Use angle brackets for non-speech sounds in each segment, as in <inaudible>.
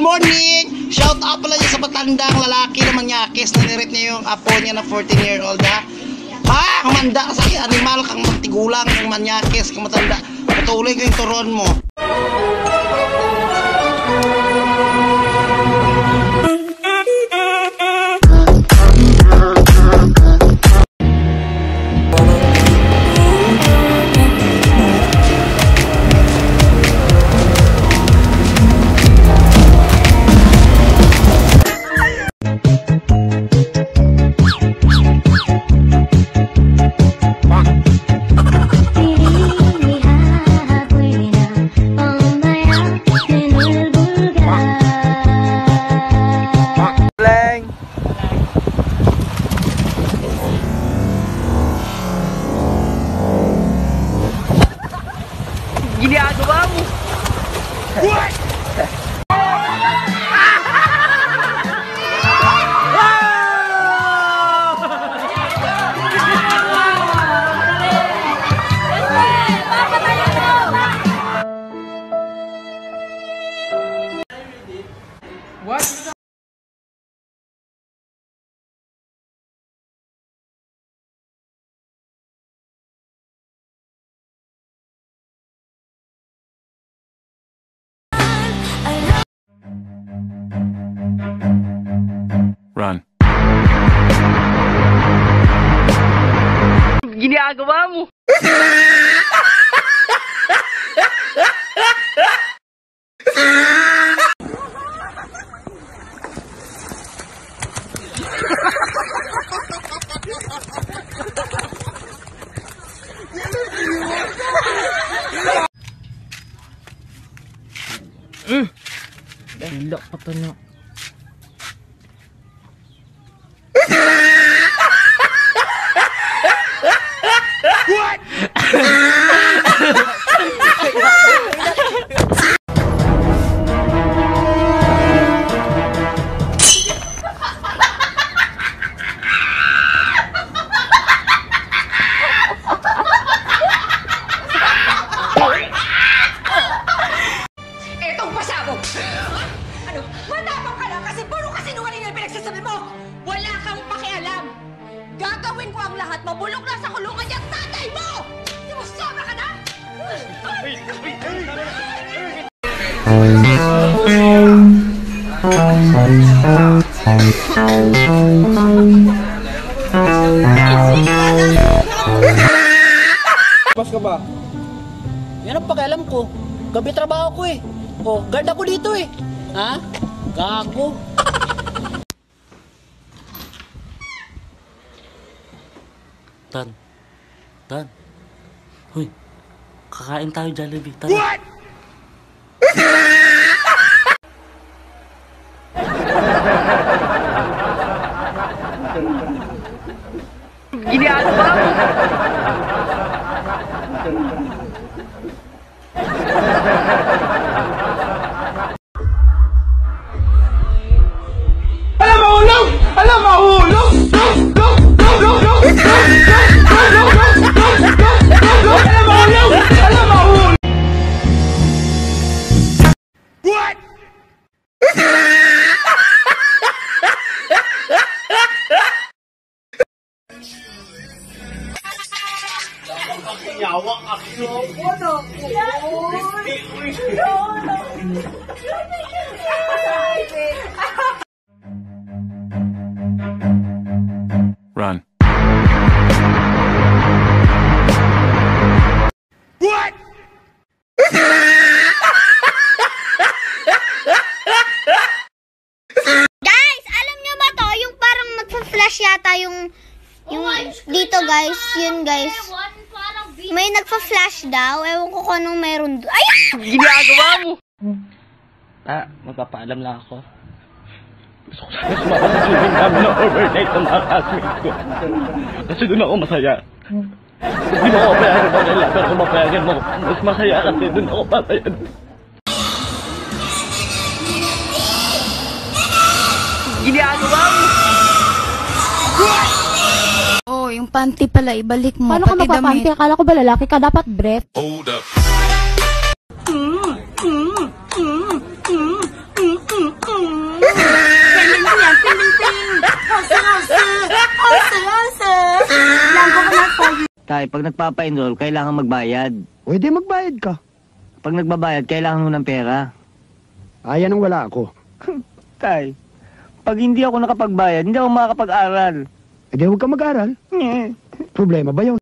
Morning! Shout out pala sa matandang lalaki na mangyakis na nirip niya yung apo niya na 14 year old ha. Ha? Kumanda sa animal kang magtigulang kang manyakis kang matanda. Patuloy ko yung turon mo. Ginagawa mo! Run. Ginagawa mo! <laughs> Mm. Dahil pa to Matapang ka lang kasi puro kasinungaling ang pinagsasabi mo! Wala kang pakialam! Gagawin ko ang lahat, mabulok na sa kulungan niyang tatay mo! Di mo sobra ka na? Pas ka ba? Yan ang pakialam ko. Gabi trabaho ko eh. O, guard ako dito eh. Ha? Gago. Tan. Tan. Hoy. Kakain tayo Jollibee. Tan. Ginagawa mo! Alam Run. What? Guys, alam nyo ba to? Yung parang nagpa-flash yata yung... Yung dito guys, yun guys. May nagpa-flash daw. Ewan ko kung anong meron doon. Ay! Ginagawa mo! Ah, magpapaalam lang ako. Gusto ko sana sumama sa swimming namin na overnight ng mga classmates ko. Kasi doon ako masaya. Hindi mo ako payagan mo kailan, pero kung mapayagan mo, mas masaya kasi doon ako papayagan. Ginagawa mo! Oh, yung panty pala, ibalik mo. Paano ka pati magpapanti? damit. Akala ko ba lalaki ka? Dapat breath. Hold up. Mm, mm, mm, mm, mm, mm, mm. Ganyan yan, ko na sa Tay, pag nagpapa-enroll, kailangan magbayad. Pwede magbayad ka. Pag nagbabayad, kailangan mo ng pera. Ayan ang wala ako. <laughs> Tay, pag hindi ako nakapagbayad, hindi ako makakapag-aral. E di huwag ka mag-aral. <laughs> Problema ba yun?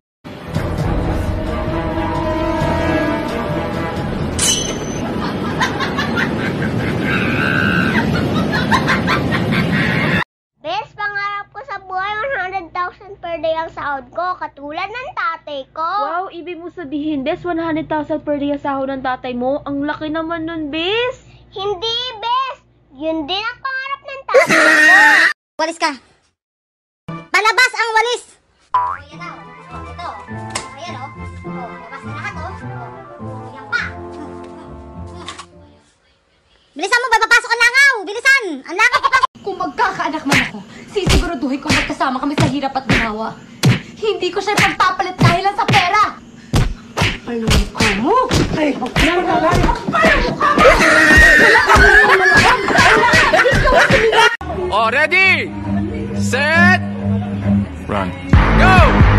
Bes, pangarap ko sa buhay 100,000 per day ang sahod ko, katulad ng tatay ko. Wow, ibig mo sabihin, Bes, 100,000 per day ang sahod ng tatay mo? Ang laki naman nun, Bes! Hindi, Bes! Yun din ang pangarap ng tatay ko. <laughs> Walis ka. Ang walis! Ayan na, oh. Ito. Ayan, oh. Oh, labas na lahat, oh. Oh, yan pa. Bilisan mo, ba papasok ang langaw! Bilisan! Ang langaw papasok! Kung magkakaanak man ako, sisiguraduhin ko magkasama kami sa hirap at ginawa. Hindi ko siya pagpapalit dahil lang sa pera. Ano ka mo? Ay, yan na. Ano ang Oh, ready? Set! Run. Go!